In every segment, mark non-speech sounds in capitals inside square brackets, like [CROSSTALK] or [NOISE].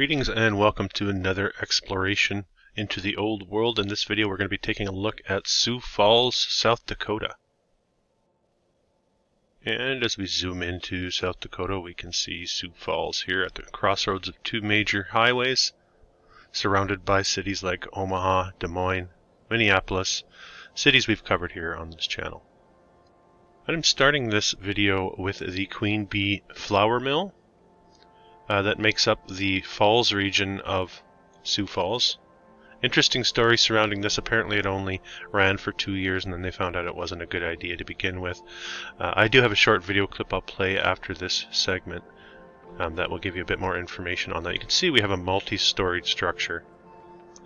Greetings and welcome to another exploration into the old world. In this video we're going to be taking a look at Sioux Falls, South Dakota. And as we zoom into South Dakota we can see Sioux Falls here at the crossroads of two major highways surrounded by cities like Omaha, Des Moines, Minneapolis, cities we've covered here on this channel. I'm starting this video with the Queen Bee Flour Mill uh, that makes up the Falls region of Sioux Falls. Interesting story surrounding this. Apparently, it only ran for two years and then they found out it wasn't a good idea to begin with. Uh, I do have a short video clip I'll play after this segment um, that will give you a bit more information on that. You can see we have a multi storied structure,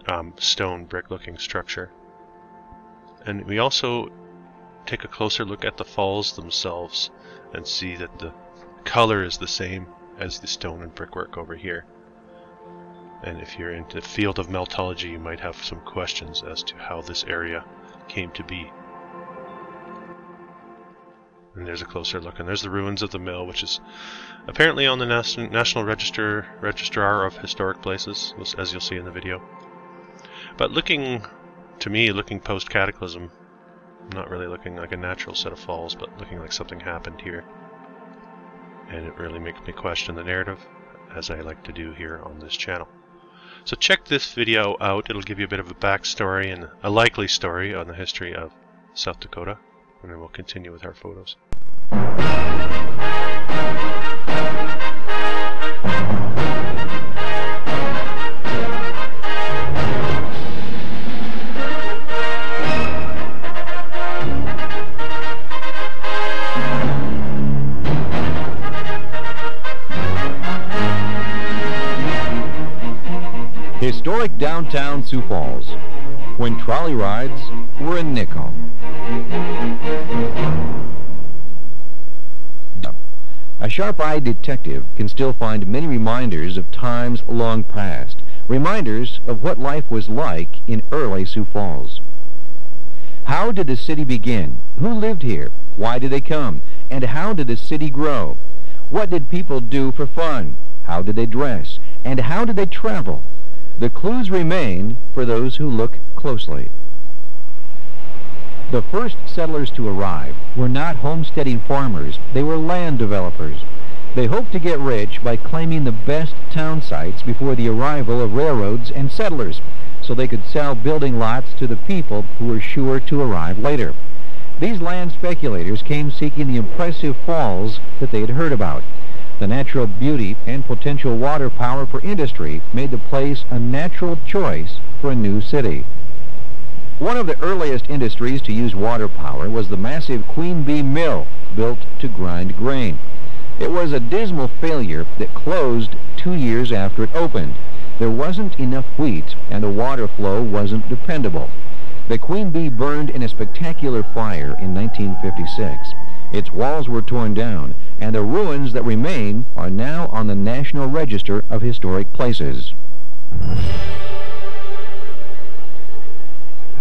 um, stone brick looking structure. And we also take a closer look at the falls themselves and see that the color is the same as the stone and brickwork over here. And if you're into the field of meltology, you might have some questions as to how this area came to be. And there's a closer look, and there's the ruins of the mill, which is apparently on the Nas National Register Registrar of Historic Places, as you'll see in the video. But looking, to me, looking post-cataclysm, not really looking like a natural set of falls, but looking like something happened here and it really makes me question the narrative, as I like to do here on this channel. So check this video out. It'll give you a bit of a backstory and a likely story on the history of South Dakota, and then we'll continue with our photos. Downtown Sioux Falls, when trolley rides were a nickel. A sharp-eyed detective can still find many reminders of times long past, reminders of what life was like in early Sioux Falls. How did the city begin? Who lived here? Why did they come? And how did the city grow? What did people do for fun? How did they dress? And how did they travel? The clues remain for those who look closely. The first settlers to arrive were not homesteading farmers, they were land developers. They hoped to get rich by claiming the best town sites before the arrival of railroads and settlers, so they could sell building lots to the people who were sure to arrive later. These land speculators came seeking the impressive falls that they had heard about. The natural beauty and potential water power for industry made the place a natural choice for a new city. One of the earliest industries to use water power was the massive Queen Bee Mill, built to grind grain. It was a dismal failure that closed two years after it opened. There wasn't enough wheat, and the water flow wasn't dependable. The Queen Bee burned in a spectacular fire in 1956. Its walls were torn down, and the ruins that remain are now on the National Register of Historic Places.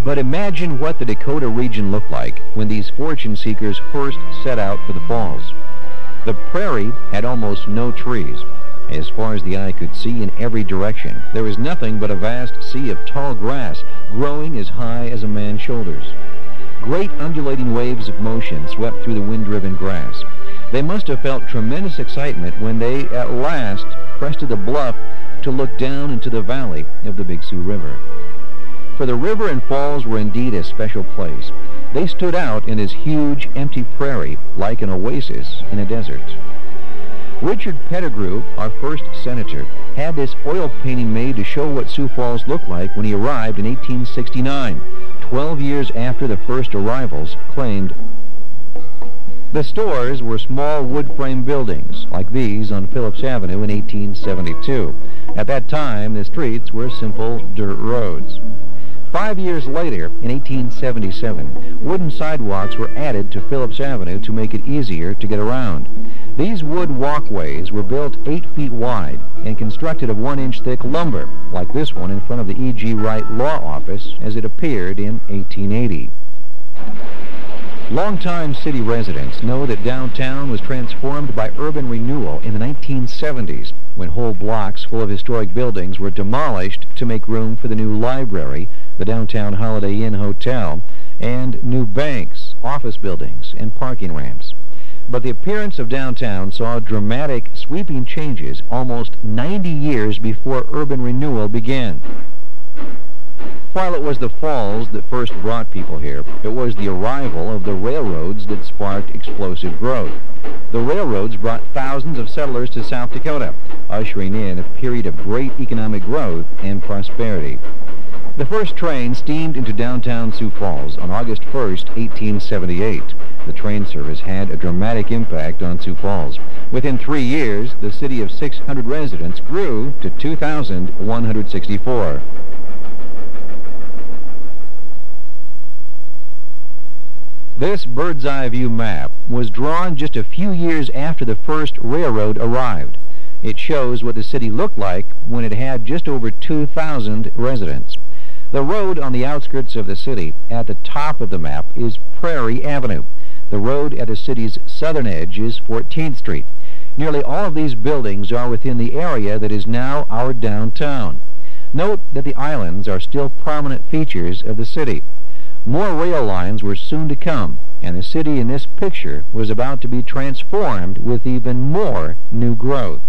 But imagine what the Dakota region looked like when these fortune seekers first set out for the falls. The prairie had almost no trees. As far as the eye could see in every direction, there was nothing but a vast sea of tall grass growing as high as a man's shoulders. Great undulating waves of motion swept through the wind-driven grass. They must have felt tremendous excitement when they at last crested the bluff to look down into the valley of the Big Sioux River. For the river and falls were indeed a special place. They stood out in this huge, empty prairie like an oasis in a desert. Richard Pettigrew, our first senator, had this oil painting made to show what Sioux Falls looked like when he arrived in 1869, 12 years after the first arrivals claimed the stores were small wood frame buildings, like these on Phillips Avenue in 1872. At that time, the streets were simple dirt roads. Five years later, in 1877, wooden sidewalks were added to Phillips Avenue to make it easier to get around. These wood walkways were built eight feet wide and constructed of one-inch thick lumber, like this one in front of the E.G. Wright Law Office as it appeared in 1880. Longtime city residents know that downtown was transformed by urban renewal in the 1970s. when whole blocks full of historic buildings were demolished to make room for the new library, the downtown Holiday Inn Hotel, and new banks, office buildings, and parking ramps. But the appearance of downtown saw dramatic, sweeping changes almost 90 years before urban renewal began. While it was the falls that first brought people here, it was the arrival of the railroads that sparked explosive growth. The railroads brought thousands of settlers to South Dakota, ushering in a period of great economic growth and prosperity. The first train steamed into downtown Sioux Falls on August 1, 1878. The train service had a dramatic impact on Sioux Falls. Within three years, the city of 600 residents grew to 2,164. This bird's eye view map was drawn just a few years after the first railroad arrived. It shows what the city looked like when it had just over 2,000 residents. The road on the outskirts of the city at the top of the map is Prairie Avenue. The road at the city's southern edge is 14th Street. Nearly all of these buildings are within the area that is now our downtown. Note that the islands are still prominent features of the city. More rail lines were soon to come, and the city in this picture was about to be transformed with even more new growth.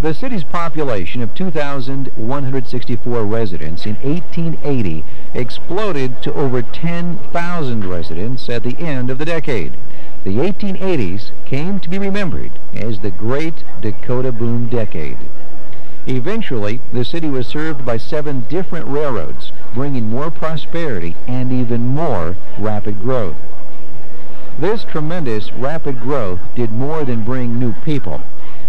The city's population of 2,164 residents in 1880 exploded to over 10,000 residents at the end of the decade. The 1880s came to be remembered as the Great Dakota Boom Decade. Eventually, the city was served by seven different railroads, bringing more prosperity and even more rapid growth. This tremendous rapid growth did more than bring new people.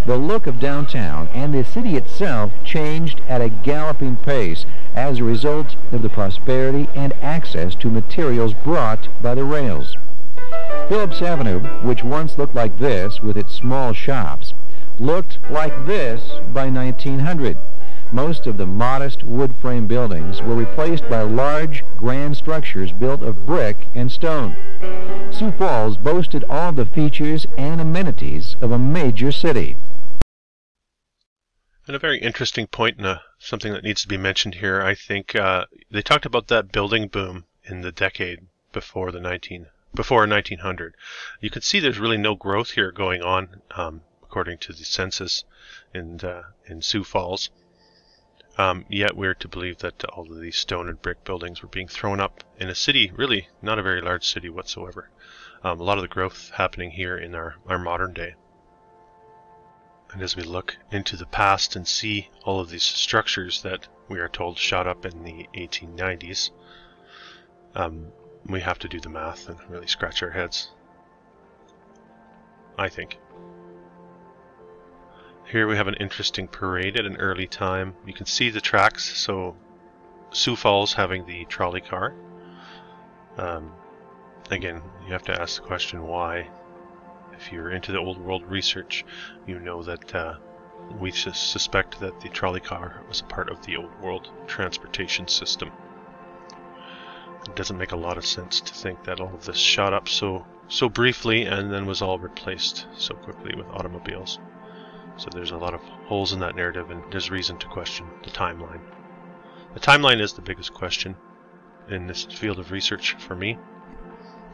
The look of downtown and the city itself changed at a galloping pace as a result of the prosperity and access to materials brought by the rails. Phillips Avenue, which once looked like this with its small shops, looked like this by 1900. Most of the modest wood frame buildings were replaced by large, grand structures built of brick and stone. Sioux Falls boasted all the features and amenities of a major city. And a very interesting point and a, something that needs to be mentioned here, I think uh, they talked about that building boom in the decade before the 19 before 1900. You can see there's really no growth here going on, um, according to the census in uh, in Sioux Falls. Um, yet we're to believe that all of these stone and brick buildings were being thrown up in a city, really not a very large city whatsoever. Um, a lot of the growth happening here in our, our modern day. And as we look into the past and see all of these structures that we are told shot up in the 1890s, um, we have to do the math and really scratch our heads. I think. Here we have an interesting parade at an early time. You can see the tracks, so Sioux Falls having the trolley car. Um, again, you have to ask the question why. If you're into the old world research, you know that uh, we suspect that the trolley car was a part of the old world transportation system. It doesn't make a lot of sense to think that all of this shot up so so briefly and then was all replaced so quickly with automobiles. So there's a lot of holes in that narrative, and there's reason to question the timeline. The timeline is the biggest question in this field of research for me.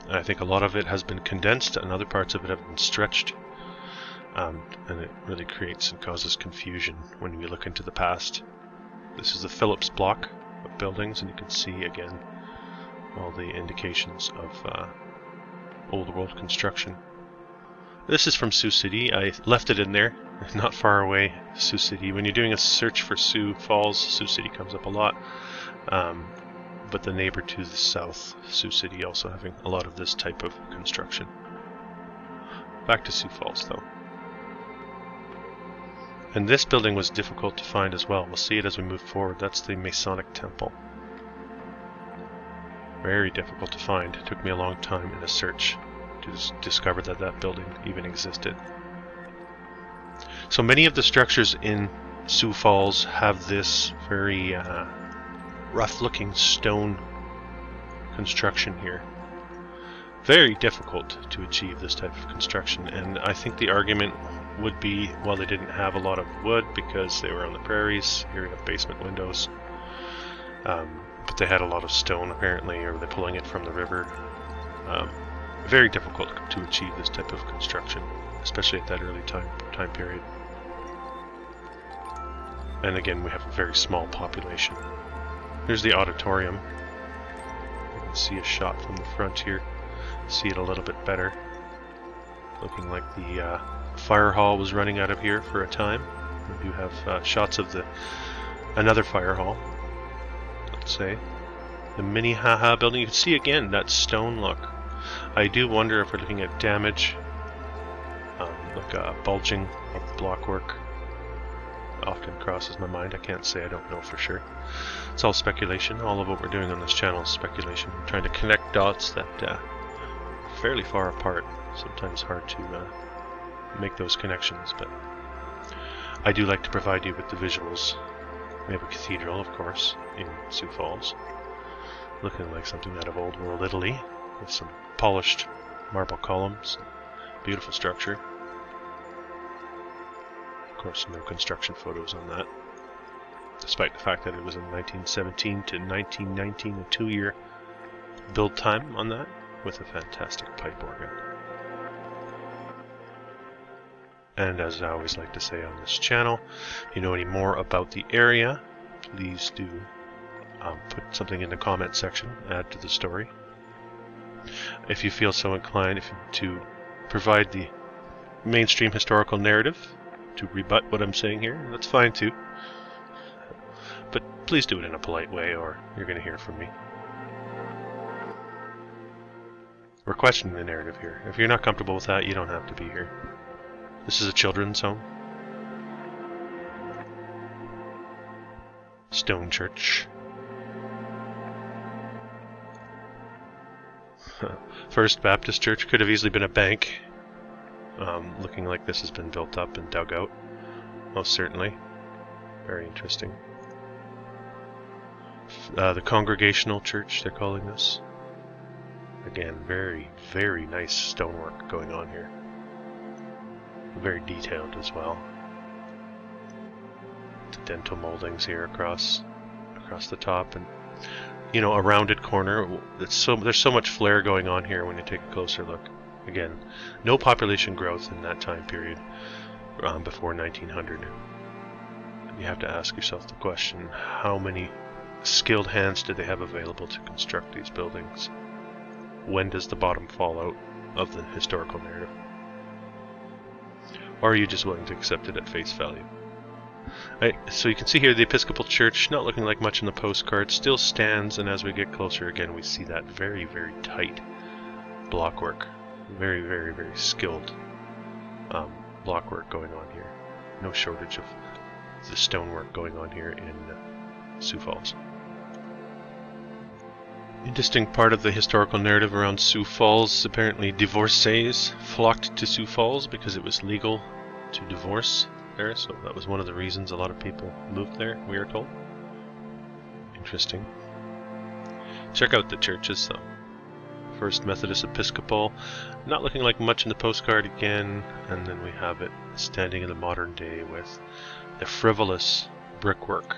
I think a lot of it has been condensed, and other parts of it have been stretched. Um, and it really creates and causes confusion when we look into the past. This is the Phillips block of buildings, and you can see again all the indications of uh, old world construction. This is from Sioux City. I left it in there [LAUGHS] not far away, Sioux City. When you're doing a search for Sioux Falls, Sioux City comes up a lot. Um, but the neighbor to the south, Sioux City, also having a lot of this type of construction. Back to Sioux Falls, though. And this building was difficult to find as well. We'll see it as we move forward. That's the Masonic Temple. Very difficult to find. It took me a long time in a search to discover that that building even existed. So many of the structures in Sioux Falls have this very uh, rough looking stone construction here. very difficult to achieve this type of construction, and I think the argument would be, well, they didn't have a lot of wood because they were on the prairies. Here we have basement windows. Um, but they had a lot of stone apparently, or they're pulling it from the river. Um, very difficult to achieve this type of construction, especially at that early time time period. And again, we have a very small population. Here's the auditorium. You can see a shot from the front here. See it a little bit better. Looking like the uh, fire hall was running out of here for a time. We do have uh, shots of the another fire hall. Let's say the Minnehaha building. You can see again that stone look. I do wonder if we're looking at damage, um, like a bulging of the blockwork. Often crosses my mind. I can't say. I don't know for sure. It's all speculation. All of what we're doing on this channel is speculation. Trying to connect dots that uh, are fairly far apart. Sometimes hard to uh, make those connections, but I do like to provide you with the visuals. We have a cathedral, of course, in Sioux Falls, looking like something out of old world Italy, with some polished marble columns, beautiful structure. Course, no construction photos on that, despite the fact that it was in 1917 to 1919, a two-year build time on that, with a fantastic pipe organ. And as I always like to say on this channel, if you know any more about the area, please do um, put something in the comment section, add to the story. If you feel so inclined if, to provide the mainstream historical narrative to rebut what I'm saying here, that's fine too. But please do it in a polite way or you're going to hear from me. We're questioning the narrative here. If you're not comfortable with that, you don't have to be here. This is a children's home. Stone Church. [LAUGHS] First Baptist Church could have easily been a bank. Um, looking like this has been built up and dug out. Most certainly. Very interesting. Uh, the Congregational Church, they're calling this. Again, very, very nice stonework going on here very detailed as well. The dental moldings here across across the top and you know a rounded corner. It's so there's so much flair going on here when you take a closer look. Again, no population growth in that time period um, before 1900. You have to ask yourself the question: How many skilled hands did they have available to construct these buildings? When does the bottom fall out of the historical narrative? Or are you just willing to accept it at face value? Right, so you can see here the Episcopal Church, not looking like much in the postcard, still stands, and as we get closer again, we see that very, very tight blockwork. Very, very, very skilled um, blockwork going on here. No shortage of the stonework going on here in uh, Sioux Falls. Interesting part of the historical narrative around Sioux Falls. Apparently, divorcees flocked to Sioux Falls because it was legal to divorce there, so that was one of the reasons a lot of people moved there, we are told. Interesting. Check out the churches, though. First Methodist Episcopal, not looking like much in the postcard again, and then we have it standing in the modern day with the frivolous brickwork.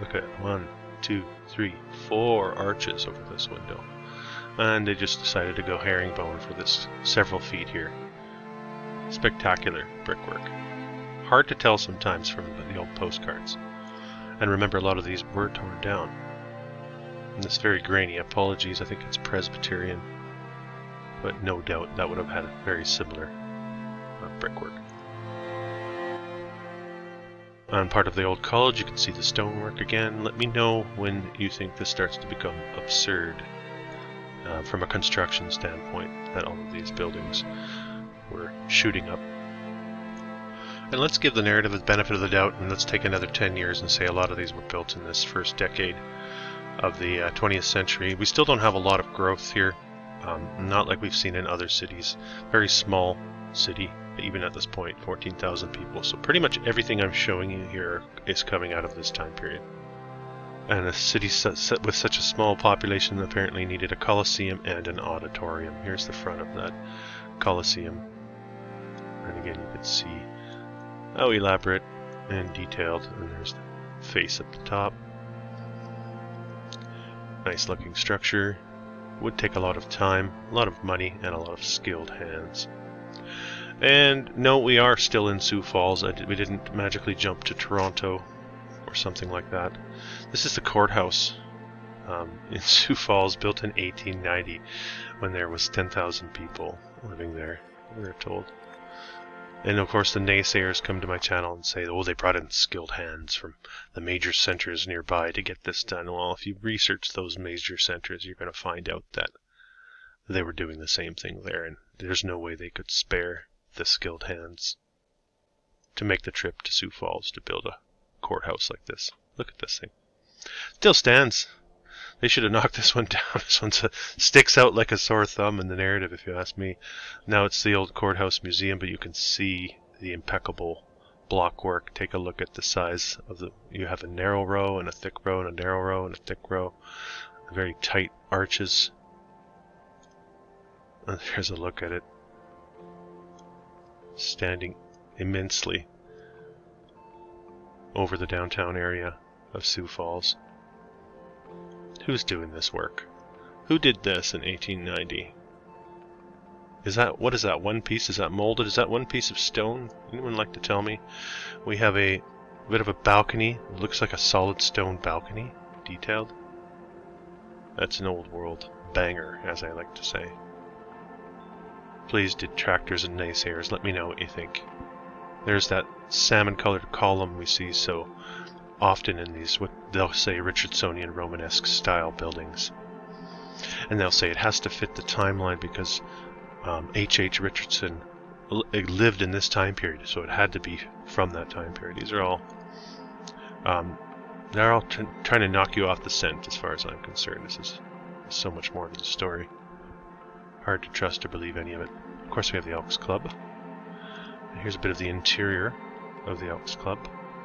Look at one, two, three, four arches over this window. And they just decided to go herringbone for this several feet here. Spectacular brickwork. Hard to tell sometimes from the old postcards. And remember, a lot of these were torn down. And this very grainy. Apologies, I think it's Presbyterian. But no doubt that would have had a very similar uh, brickwork. On part of the old college, you can see the stonework again. Let me know when you think this starts to become absurd uh, from a construction standpoint, that all of these buildings were shooting up. And let's give the narrative the benefit of the doubt, and let's take another 10 years and say a lot of these were built in this first decade of the uh, 20th century. We still don't have a lot of growth here, um, not like we've seen in other cities. Very small city even at this point, 14,000 people. So pretty much everything I'm showing you here is coming out of this time period. And a city with such a small population apparently needed a coliseum and an auditorium. Here's the front of that coliseum. And again, you can see how elaborate and detailed. And there's the face at the top. Nice looking structure. Would take a lot of time, a lot of money, and a lot of skilled hands. And no, we are still in Sioux Falls. Did, we didn't magically jump to Toronto or something like that. This is the courthouse um, [LAUGHS] in Sioux Falls, built in 1890, when there was 10,000 people living there. We're told. And of course, the naysayers come to my channel and say, oh, they brought in skilled hands from the major centers nearby to get this done. Well, if you research those major centers, you're going to find out that they were doing the same thing there, and there's no way they could spare the skilled hands to make the trip to Sioux Falls to build a courthouse like this. Look at this thing. Still stands. They should have [LAUGHS] knocked this one down. This one sticks out like a sore thumb in the narrative, if you ask me. Now it's the old courthouse museum, but you can see the impeccable block work. Take a look at the size of the. You have a narrow row and a thick row and a narrow row and a thick row. Very tight arches. Uh, and here's a look at it. Standing immensely over the downtown area of Sioux Falls. Who's doing this work? Who did this in 1890? Is that, what is that, one piece? Is that molded? Is that one piece of stone? Anyone like to tell me? We have a bit of a balcony. It looks like a solid stone balcony, detailed. That's an old world banger, as I like to say. Please, detractors and naysayers, let me know what you think. There's that salmon colored column we see so often in these, what they'll say Richardsonian Romanesque style buildings. And they'll say it has to fit the timeline because H.H. H. Richardson lived in this time period, so it had to be from that time period. These are all, um, they're all trying to knock you off the scent as far as I'm concerned. This is so much more to the story. Hard to trust or believe any of it. Of course, we have the Elks Club. Here's a bit of the interior of the Elks Club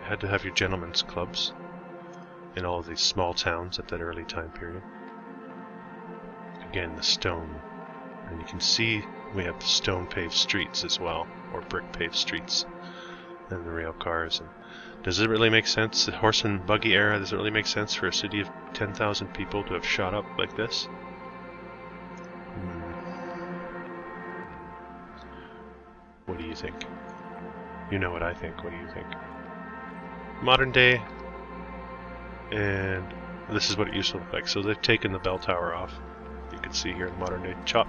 had to have your gentlemen's clubs in all of these small towns at that early time period. Again, the stone. And you can see we have stone paved streets as well, or brick paved streets, and the rail cars. And does it really make sense, the horse and buggy era, does it really make sense for a city of 10,000 people to have shot up like this? Hmm. What do you think? You know what I think. What do you think? Modern day, and this is what it used to look like. So they've taken the bell tower off. You can see here in modern day chop.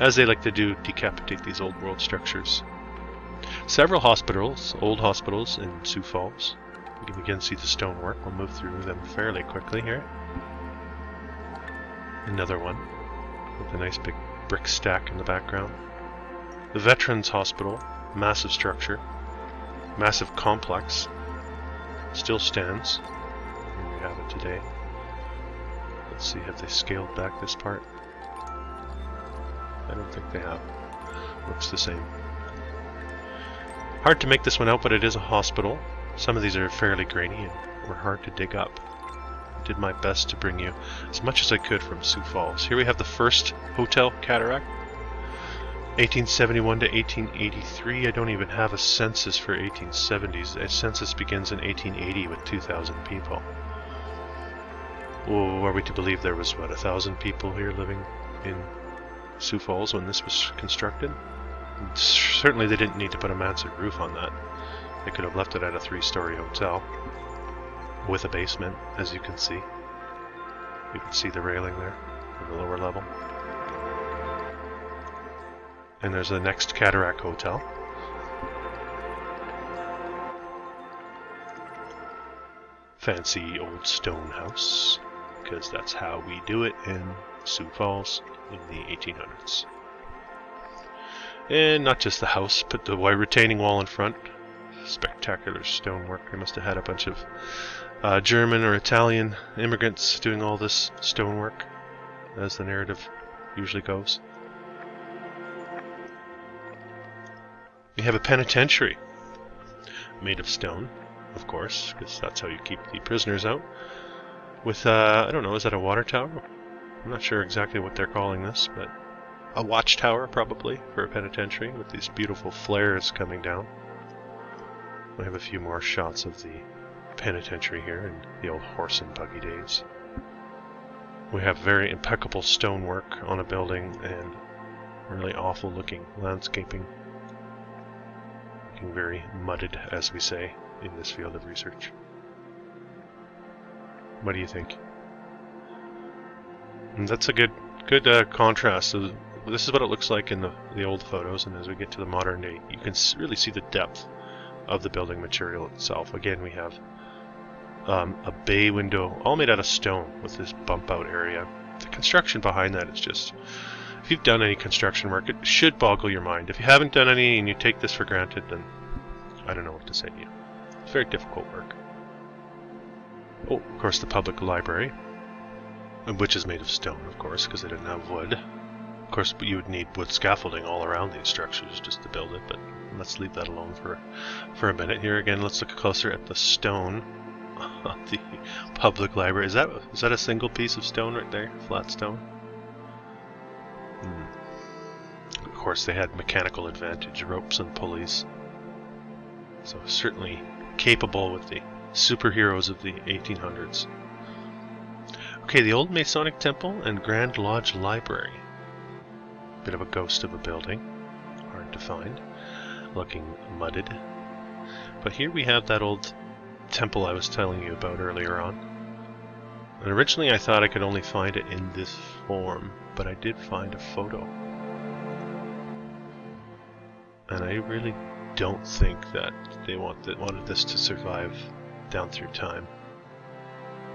As they like to do, decapitate these old world structures. Several hospitals, old hospitals in Sioux Falls. You can again see the stonework. We'll move through them fairly quickly here. Another one with a nice big brick stack in the background. The Veterans Hospital, massive structure, massive complex, still stands. Here we have it today. Let's see, have they scaled back this part? I don't think they have. Looks the same. Hard to make this one out, but it is a hospital. Some of these are fairly grainy and were hard to dig up. Did my best to bring you as much as I could from Sioux Falls. Here we have the first hotel cataract. 1871 to 1883, I don't even have a census for 1870s. A census begins in 1880 with 2,000 people. Well, are we to believe there was, what, a thousand people here living in Sioux Falls when this was constructed? Certainly they didn't need to put a massive roof on that. They could have left it at a three-story hotel with a basement, as you can see. You can see the railing there on the lower level. And there's the next Cataract Hotel. Fancy old stone house, because that's how we do it in Sioux Falls in the 1800s. And not just the house, but the white retaining wall in front. Spectacular stonework. They must have had a bunch of uh, German or Italian immigrants doing all this stonework, as the narrative usually goes. We have a penitentiary made of stone, of course, because that's how you keep the prisoners out. with, uh, I don't know, is that a water tower? I'm not sure exactly what they're calling this, but a watchtower probably for a penitentiary with these beautiful flares coming down. We have a few more shots of the penitentiary here in the old horse and buggy days. We have very impeccable stonework on a building and really awful looking landscaping. Looking very mudded, as we say, in this field of research. What do you think? And that's a good good uh, contrast. So this is what it looks like in the, the old photos, and as we get to the modern day, you can really see the depth of the building material itself. Again, we have um, a bay window, all made out of stone, with this bump out area. The construction behind that is just, if you've done any construction work, it should boggle your mind. If you haven't done any and you take this for granted, then I don't know what to say to you. It's very difficult work. Oh, of course, the public library, which is made of stone, of course, because they didn't have wood. Of course, you would need wood scaffolding all around these structures just to build it, but let's leave that alone for for a minute. Here again, let's look closer at the stone [LAUGHS] on the public library. Is that is that a single piece of stone right there, flat stone? Hmm. Of course, they had mechanical advantage, ropes and pulleys. So certainly capable with the superheroes of the 1800s. Okay, the old Masonic Temple and Grand Lodge Library. Bit of a ghost of a building. Hard to find. Looking mudded. But here we have that old temple I was telling you about earlier on. And originally I thought I could only find it in this form, but I did find a photo. And I really don't think that they want that, wanted this to survive down through time.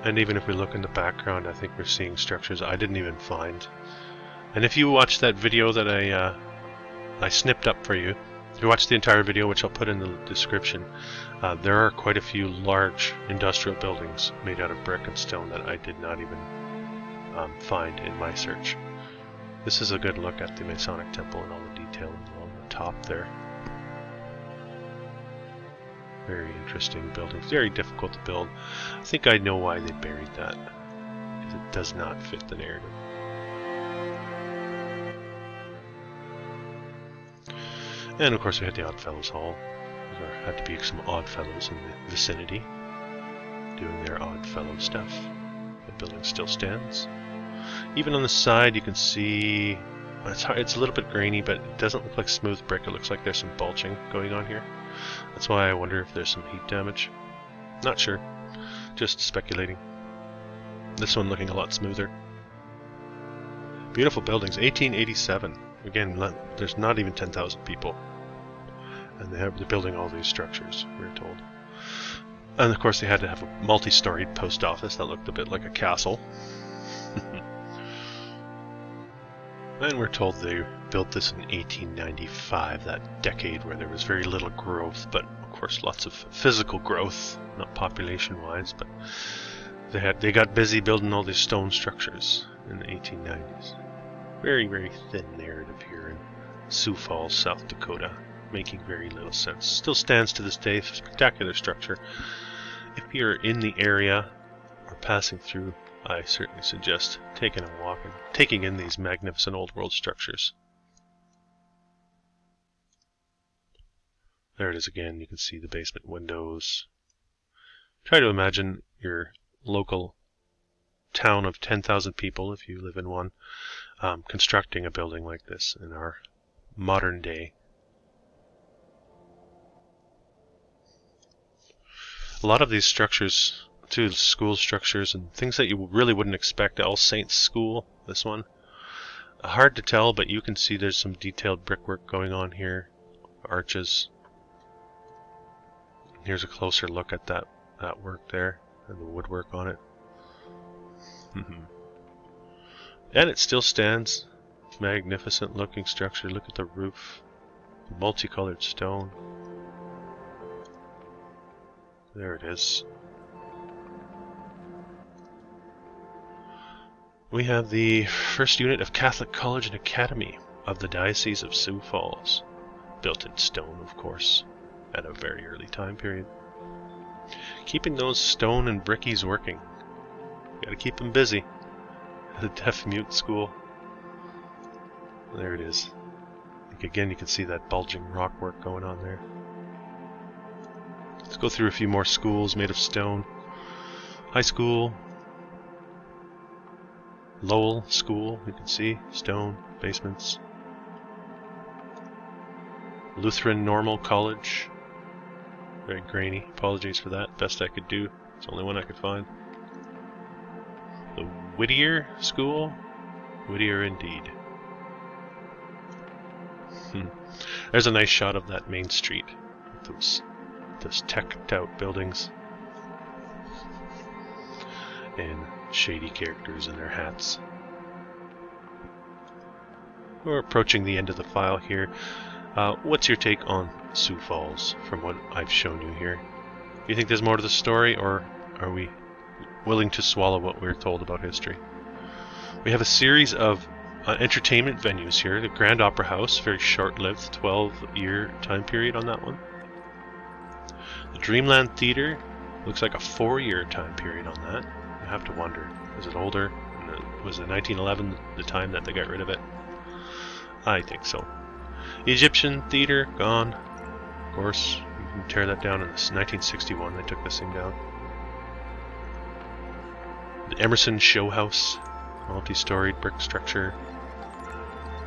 And even if we look in the background, I think we're seeing structures I didn't even find. And if you watch that video that I uh, I snipped up for you, if you watch the entire video, which I'll put in the description, uh, there are quite a few large industrial buildings made out of brick and stone that I did not even um, find in my search. This is a good look at the Masonic Temple and all the detail along the top there. Very interesting building. Very difficult to build. I think I know why they buried that. It does not fit the narrative. And of course we had the Oddfellows Hall. There had to be some Oddfellows in the vicinity doing their Oddfellow stuff. The building still stands. Even on the side you can see it's, hard, it's a little bit grainy, but it doesn't look like smooth brick. It looks like there's some bulging going on here. That's why I wonder if there's some heat damage. Not sure. Just speculating. This one looking a lot smoother. Beautiful buildings. 1887. Again, there's not even 10,000 people. And they have, they're building all these structures, we're told. And of course they had to have a multi-storied post office that looked a bit like a castle. [LAUGHS] And we're told they built this in 1895, that decade where there was very little growth, but of course lots of physical growth, not population-wise, but they had they got busy building all these stone structures in the 1890s. Very, very thin narrative here in Sioux Falls, South Dakota, making very little sense. Still stands to this day, spectacular structure. If you're in the area or passing through I certainly suggest taking a walk and taking in these magnificent old world structures. There it is again. You can see the basement windows. Try to imagine your local town of 10,000 people, if you live in one, um, constructing a building like this in our modern day. A lot of these structures to school structures and things that you really wouldn't expect. All Saints School, this one. Hard to tell, but you can see there's some detailed brickwork going on here. Arches. Here's a closer look at that, that work there and the woodwork on it. [LAUGHS] And it still stands. Magnificent looking structure. Look at the roof. Multicolored stone. There it is. We have the first unit of Catholic College and Academy of the Diocese of Sioux Falls, built in stone, of course, at a very early time period. Keeping those stone and brickies working. Gotta keep them busy. [LAUGHS] The deaf mute school. There it is. Again, you can see that bulging rock work going on there. Let's go through a few more schools made of stone. High school. Lowell School, you can see. Stone, basements. Lutheran Normal College. Very grainy. Apologies for that. Best I could do. It's the only one I could find. The Whittier School. Whittier indeed. Hmm. There's a nice shot of that main street. Those, those teched out buildings. And shady characters in their hats. We're approaching the end of the file here. Uh, what's your take on Sioux Falls from what I've shown you here? Do you think there's more to the story, or are we willing to swallow what we're told about history? We have a series of uh, entertainment venues here. The Grand Opera House, very short-lived, 12-year time period on that one. The Dreamland Theater looks like a four-year time period on that. You have to wonder, is it older? Was it 1911 the time that they got rid of it? I think so. Egyptian Theater, gone. Of course, you can tear that down in 1961. They took this thing down. Emerson Show House, multi-storied brick structure.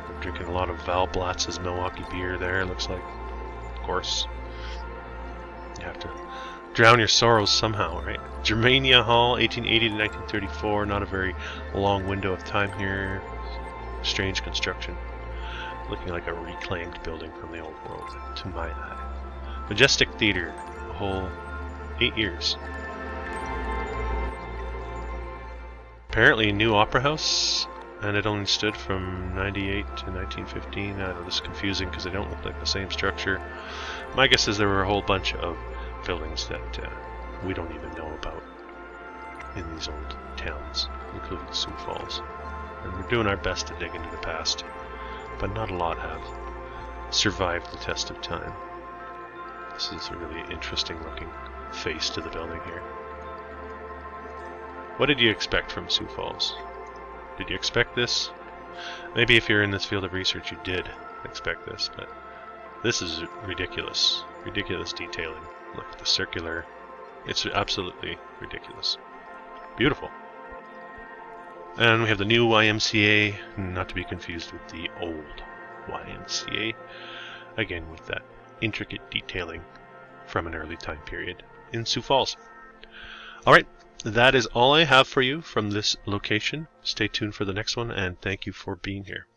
I'm drinking a lot of Val Blatz's Milwaukee beer there, looks like. Of course. You have to drown your sorrows somehow, right? Germania Hall, 1880 to 1934. Not a very long window of time here. Strange construction looking like a reclaimed building from the old world, to my eye. Majestic Theater, a whole eight years. Apparently new opera house, and it only stood from 98 to 1915. I know this is confusing because they don't look like the same structure. My guess is there were a whole bunch of buildings that uh, we don't even know about in these old towns, including Sioux Falls. And we're doing our best to dig into the past but not a lot have survived the test of time. This is a really interesting looking face to the building here. What did you expect from Sioux Falls? Did you expect this? Maybe if you're in this field of research you did expect this, but this is ridiculous. Ridiculous detailing. Look at the circular. It's absolutely ridiculous. Beautiful. And we have the new YMCA, not to be confused with the old YMCA. Again, with that intricate detailing from an early time period in Sioux Falls. Alright, that is all I have for you from this location. Stay tuned for the next one, and thank you for being here.